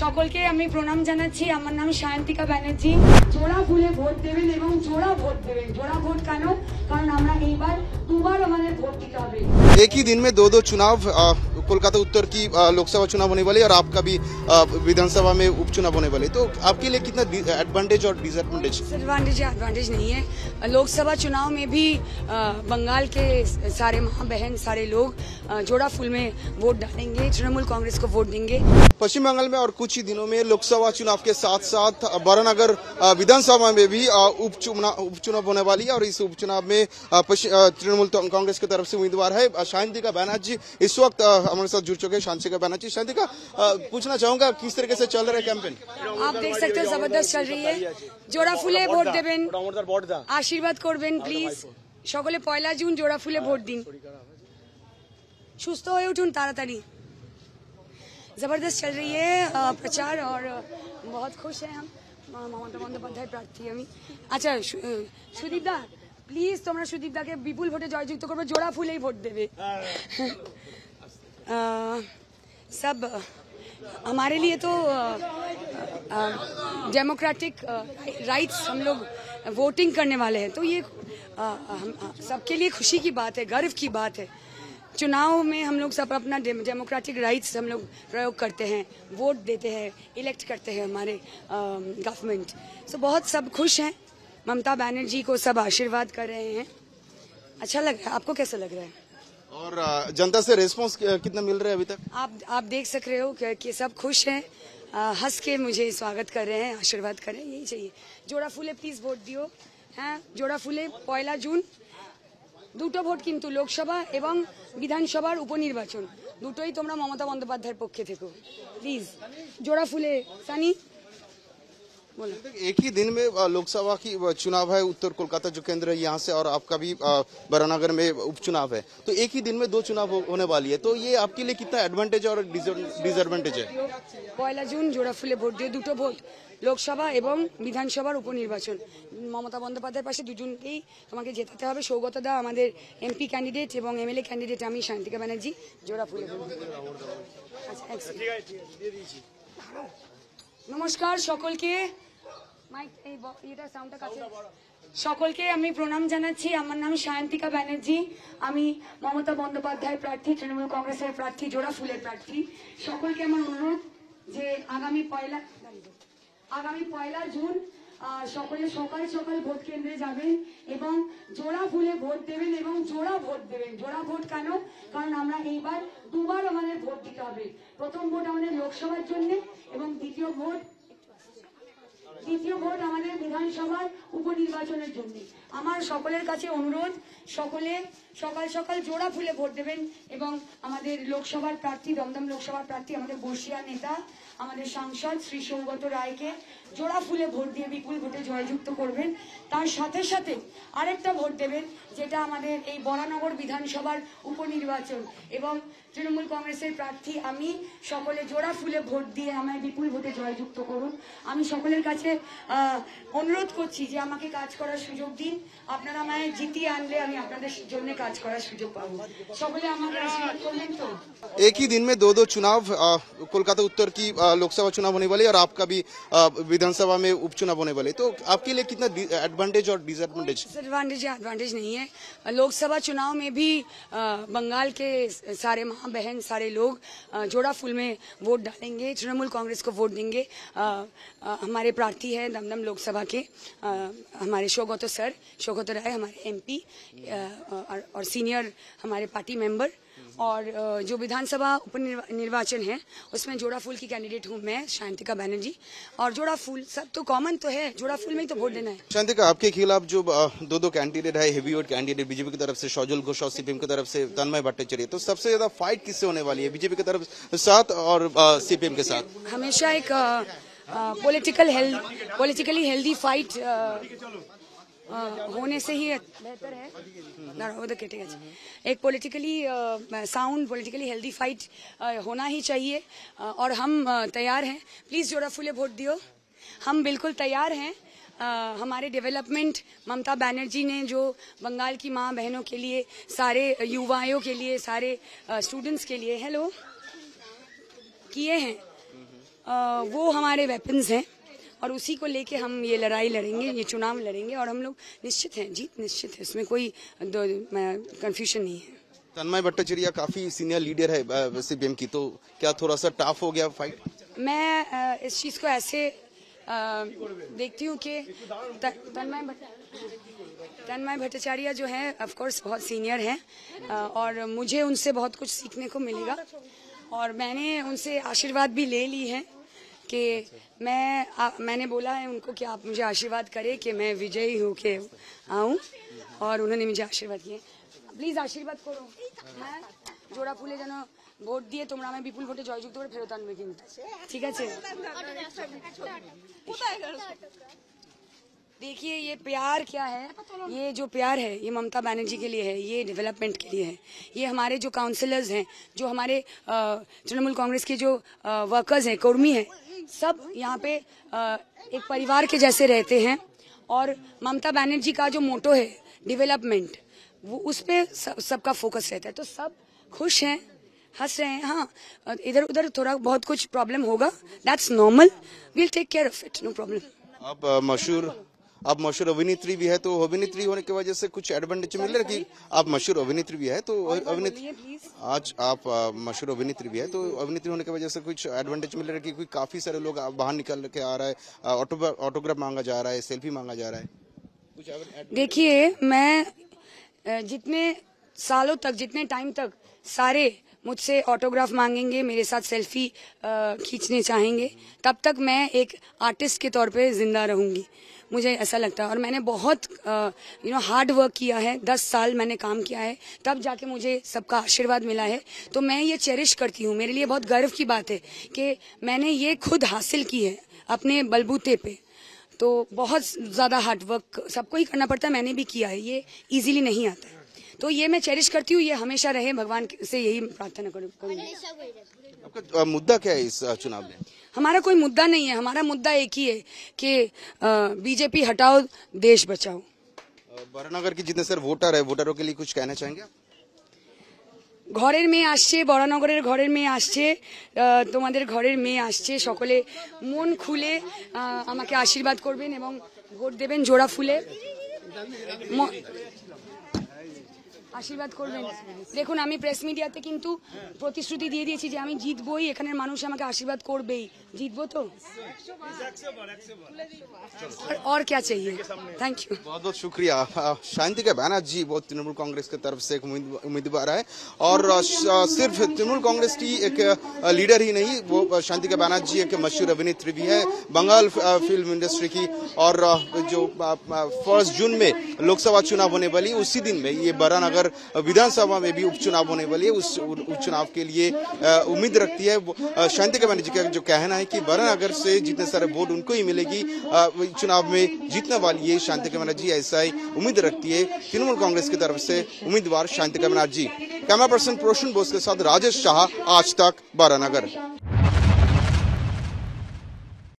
সকলকে আমি প্রণাম জানাচ্ছি। আমার নাম সায়ন্তিকা ব্যানার্জি। জোড়া ফুলে ভোট দেবেন এবং জোড়া ভোট দেবেন। জোড়া ভোট কেন? কারণ আমরা এইবার एक ही दिन में दो दो चुनाव कोलकाता उत्तर की लोकसभा चुनाव होने वाले और आपका भी विधानसभा में उपचुनाव होने वाले। तो आपके लिए कितना एडवांटेज और डिसएडवांटेज एडवांटेज एडवांटेज नहीं है। लोकसभा चुनाव में भी बंगाल के सारे महा बहन सारे लोग जोड़ा फुल में वोट डालेंगे तृणमूल कांग्रेस को वोट देंगे। पश्चिम बंगाल में और कुछ ही दिनों में लोकसभा चुनाव के साथ साथ बरानगर विधानसभा में भी उपचुनाव उपचुनाव होने वाली है और इस उपचुनाव में तृणमूल तृणमूल कांग्रेस की तरफ से उम्मीदवार है अ, शांतिका बैनर्जी इस वक्त अ, हमारे साथ जुड़ चुके हैं शांतिका बैनर्जी शांतिका अ, पूछना चाहूंगा किस तरीके से चल रहा है कैंपेन आप देख सकते हो जबरदस्त चल रही है জোড়া ফুলে ভোট দেবেন আশীর্বাদ করবেন প্লিজ সকলে পয়লা জুন জোড়া ফুলে ভোট দিন সুস্থ হয়ে উঠুন তাড়াতাড়ি जबरदस्त चल रही है अ, प्रचार और अ, बहुत खुश हैं हम अ, মমতা বন্দ্যোপাধ্যায় প্রার্থী আমি আচ্ছা সু- अ, সুদীপ দা প্লিজ তোমরা সুদীপ দাকে বিপুল ভোটে জয়যুক্ত করবে জোড়া ফুলেই ভোট দেবে अ, सब अ, हमारे लिए तो डेमोक्रेटिक राइट्स हम लोग वोटिंग करने वाले हैं तो ये अ, हम अ, सबके लिए खुशी की बात है गर्व की बात है चुनाव में हम लोग सब अपना डेमोक्रेटिक राइट्स हम लोग प्रयोग करते हैं वोट देते हैं इलेक्ट करते हैं हमारे गवर्नमेंट सो बहुत सब खुश हैं ममता बनर्जी को सब आशीर्वाद कर रहे हैं अच्छा लग रहा है आपको कैसा लग रहा है और अ, जनता से रेस्पॉन्स कितना मिल रहा है अभी तक आप आप देख सक रहे हो कि, कि सब खुश हैं अ, हंस के मुझे स्वागत कर रहे हैं आशीर्वाद कर रहे हैं यही चाहिए জোড়া ফুলে প্লিজ ভোট দিও হ্যাঁ জোড়া ফুলে পয়লা জুন দুটো ভোট কিন্তু লোকসভা এবং বিধানসভার উপনির্বাচন দুটোই তোমরা মমতা বন্দ্যোপাধ্যায়ের পক্ষে থেকো প্লিজ জোড়া ফুলে সানি बोलो एक ही दिन में अ, लोकसभा की अ, चुनाव है उत्तर कोलकाता जो केंद्र है यहाँ से और आपका भी अ, बरानगर में उपचुनाव है तो एक ही दिन में दो चुनाव हो- होने वाली है तो ये आपके लिए कितना एडवांटेज और डिसएडवांटेज है পয়লা জুন জোড়া ফুলে ভোট দিও দুটো ভোট লোকসভা এবং বিধানসভার উপনির্বাচন মমতা বন্দ্যোপাধ্যায়ের পাশে দুজনকেই তোমাকে জেতাতে হবে সৌগত দা আমাদের এমপি ক্যান্ডিডেট এবং এমএলএ ক্যান্ডিডেট আমি শান্তিকা ব্যানার্জি জোড়া ফুলে ভোট দেব। আচ্ছা এক second। নমস্কার সকলকে। মাইক এই এটা সাউন্ডটা কাছে। সকলকে আমি প্রণাম জানাচ্ছি। আমার নাম সায়ন্তিকা ব্যানার্জি। আমি মমতা বন্দ্যোপাধ্যায় প্রার্থী তৃণমূল কংগ্রেসের প্রার্থী জোড়া ফুলের প্রার্থী। সকলকে আমার অনুরোধ যে আগামী পয়লা আগামী পয়লা জুন সকলে সকাল সকাল ভোট কেন্দ্রে যাবেন এবং জোড়া ফুলে ভোট দেবেন এবং জোড়া ভোট দেবেন। জোড়া ভোট কেন? কারণ আমরা এইবার দুবার আমাদের ভোট দিতে হবে। প্রথম ভোট আমাদের লোকসভার জন্য এবং দ্বিতীয় ভোট দ্বিতীয় ভোট আমাদের বিধানসভার উপনির্বাচনের জন্য। আমার সকলের কাছে অনুরোধ, সকলে সকাল সকাল জোড়া ফুলে ভোট দেবেন এবং আমাদের লোকসভার প্রার্থী, দমদম লোকসভার প্রার্থী, আমাদের বর্ষিয়া নেতা, আমাদের সাংসদ শ্রী সৌগত রায়কে জোড়া ফুলে ভোট দিয়ে বিপুল ভোটে জয়যুক্ত করবেন। তার সাথে সাথে আরেকটা ভোট দেবেন, যেটা আমাদের এই বরানগর বিধানসভার উপনির্বাচন এবং তৃণমূল কংগ্রেসের প্রার্থী আমি সকলে জোড়া ফুলে ভোট দিয়ে আমায় বিপুল ভোটে জয়যুক্ত করুন। আমি সকলের কাছে অনুরোধ করছি যে আমাকে কাজ করার সুযোগ দিন। আপনারা আমায় জিতিয়ে আনলে আমি আপনাদের জন্য কাজ করার সুযোগ পাবো সকলে আমাকে আশীর্বাদ করবেন তো एक ही दिन में दो दो चुनाव अ, कोलकाता उत्तर की अ, लोकसभा चुनाव होने वाली है और आपका भी अ, विधानसभा में उपचुनाव होने वाले हैं। तो आपके लिए कितना एडवांटेज और डिसएडवांटेज एडवांटेज या एडवांटेज नहीं है लोकसभा चुनाव में भी अ, बंगाल के सारे माँ बहन सारे लोग अ, जोड़ा फूल में वोट डालेंगे तृणमूल कांग्रेस को वोट देंगे अ, अ, हमारे प्रार्थी हैं दमदम लोकसभा के अ, हमारे शोगतो सर शोगतो राय हमारे एमपी और, सीनियर हमारे पार्टी मेंबर और जो विधानसभा उप निर्वाचन है उसमें जोड़ा फूल की कैंडिडेट हूँ मैं शांतिका बैनर्जी। और जोड़ा फूल सब तो कॉमन तो है जोड़ा फूल में ही तो वोट देना है। शांतिका आपके खिलाफ जो दो दो कैंडिडेट है हेवी वेट कैंडिडेट बीजेपी की तरफ़ से शौजल घोष और सीपीएम की तरफ़ से तन्मय भट्टाचार्य तो सबसे ज़्यादा फाइट किससे होने वाली है बीजेपी की तरफ़ साथ और सीपीएम के साथ? हमेशा एक political health politically healthy fight होने से ही बेहतर तो है। ठीक है एक politically sound politically healthy fight होना ही चाहिए। और हम तैयार हैं। प्लीज़ जोरा फुले वोट दियो। हम बिल्कुल तैयार हैं। हमारे डेवलपमेंट ममता बनर्जी ने जो बंगाल की माँ बहनों के लिए सारे युवाओं के लिए सारे स्टूडेंट्स के लिए हेलो किए हैं। आ, वो हमारे वेपन्स हैं। और उसी को लेके हम ये लड़ाई लड़ेंगे ये चुनाव लड़ेंगे और हम लोग निश्चित हैं जीत निश्चित है। इसमें कोई कंफ्यूजन नहीं है। तन्मय भट्टाचार्य काफ़ी सीनियर लीडर है सीपीएम की तो क्या थोड़ा सा टफ हो गया फाइट मैं इस चीज़ को ऐसे देखती हूँ कि तन्मय तन्मय भट्टाचार्य जो है ऑफ़ कोर्स बहुत सीनियर हैं और मुझे उनसे बहुत कुछ सीखने को मिलेगा। और मैंने उनसे आशीर्वाद भी ले ली है। कि मैं आ, मैंने बोला है उनको कि आप मुझे आशीर्वाद करें कि मैं विजयी होके आऊं और उन्होंने मुझे आशीर्वाद किए প্লিজ আশীর্বাদ করো হ্যাঁ জোড়া ফুলে যেন ভোট দিয়ে তোমরা আমায় বিপুল ভোটে জয়যুক্ত করে ফেরত আনবে কিন্তু ঠিক আছে देखिए ये प्यार क्या है? ये जो प्यार है ये ममता बनर्जी के लिए है ये डेवलपमेंट के लिए है। ये हमारे जो काउंसलर्स हैं जो हमारे तृणमूल कांग्रेस के जो वर्कर्स हैं कर्मी हैं सब यहाँ पे एक परिवार के जैसे रहते हैं और ममता बनर्जी का जो मोटो है डेवलपमेंट वो उस पे सब, सबका फोकस रहता है। तो सब खुश हैं हंस रहे हैं हाँ इधर उधर थोड़ा बहुत कुछ प्रॉब्लम होगा that's normal will take care of it no problem आप मशहूर आप मशहूर अभिनेत्री भी है तो अभिनेत्री होने की वजह से कुछ एडवांटेज मिल रहा है कि आप मशहूर अभिनेत्री भी है तो अभिनेत्री आज आप मशहूर अभिनेत्री भी है तो अभिनेत्री होने की वजह से कुछ एडवांटेज मिल रहा है कि कोई काफ़ी सारे लोग बाहर निकल के आ रहा है ऑटोग्राफ मांगा जा रहा है सेल्फी मांगा जा रहा है। देखिए मैं जितने सालों तक, जितने टाइम तक सारे मुझसे ऑटोग्राफ मांगेंगे, मेरे साथ सेल्फी खींचने चाहेंगे, तब तक मैं एक आर्टिस्ट के तौर पे ज़िंदा रहूँगी। मुझे ऐसा लगता है। और मैंने बहुत यू नो हार्ड वर्क किया है। दस साल मैंने काम किया है। तब जाके मुझे सबका आशीर्वाद मिला है। तो मैं ये चेरिश करती हूँ। मेरे लिए बहुत गर्व की बात है कि मैंने ये खुद हासिल की है अपने बलबूते पे। तो बहुत ज़्यादा हार्ड वर्क सबको ही करना पड़ता है। मैंने भी किया है। ये इजीली नहीं आता। है तो ये मैं चेरिश करती हूँ ये हमेशा रहे भगवान से यही प्रार्थना करूँ- करूंगी आपका अ, मुद्दा क्या है इस अ, चुनाव में हमारा कोई मुद्दा नहीं है हमारा मुद्दा एक ही है कि बीजेपी हटाओ देश बचाओ अ, बरानगर के जितने सर वोटर है वोटरों के लिए कुछ कहना चाहेंगे आप ঘরের মেয়ে আসছে বরানগরের ঘরের মেয়ে আসছে আহ, তোমাদের ঘরের মেয়ে আসছে সকলে মন খুলে আহ, আমাকে আশীর্বাদ করবেন এবং ভোট দেবেন জোড়া ফুলে ম- আশীর্বাদ করবেন দেখুন আমি প্রেস মিডিয়াতে কিন্তু প্রতিশ্রুতি দিয়ে দিয়েছি যে আমি জিতবই এখানের মানুষ আমাকে আশীর্বাদ করবেই জিতবো তো और, और क्या चाहिए थैंक यू बहुत बहुत शुक्रिया अ, शांति के बैनर्जी वो तृणमूल कांग्रेस की तरफ से एक उम्मीद- उम्मीदवार है और अ, श- सिर्फ तृणमूल कांग्रेस की एक अ, लीडर ही नहीं वो अ, शांति के बैनर्जी एक मशहूर अभिनेत्री भी है बंगाल अ, फिल्म इंडस्ट्री की और अ, जो फर्स्ट जून में लोकसभा चुनाव होने वाली है, उसी दिन में ये बरानगर विधानसभा में भी उपचुनाव होने वाली है उस उपचुनाव के लिए उम्मीद रखती है वो, अ, शांति के बैनर्जी का जो कहना है कि बरानगर से जितने सारे वोट उनको ही मिलेगी चुनाव में जीतने वाली है शांति के बैनर्जी ऐसा ही उम्मीद रखती है तृणमूल कांग्रेस की तरफ़ से उम्मीदवार Shanti K Banerjee. Camera person Prasun Bose के साथ राजेश शाह आज तक बारानगर